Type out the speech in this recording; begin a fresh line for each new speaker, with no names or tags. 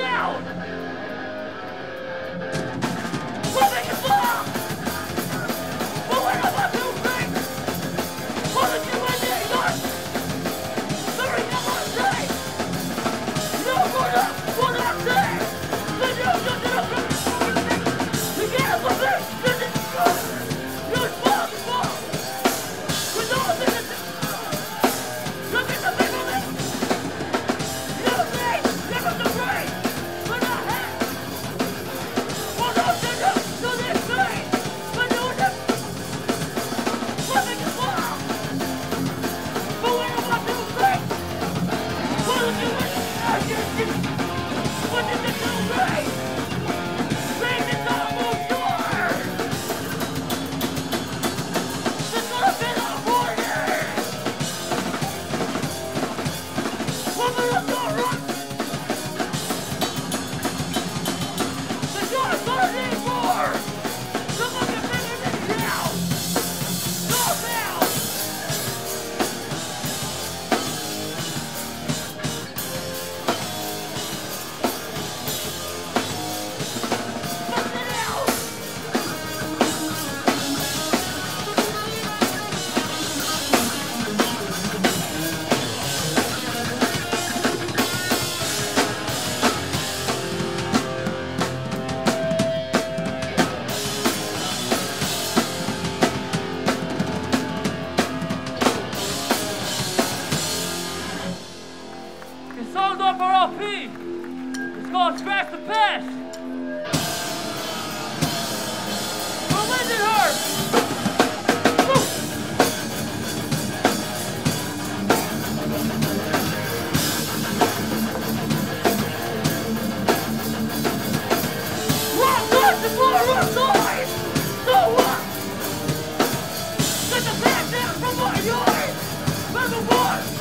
down! What is it? on, scratch the pass! For Lindenhurst! Let the back down from my yard! Let!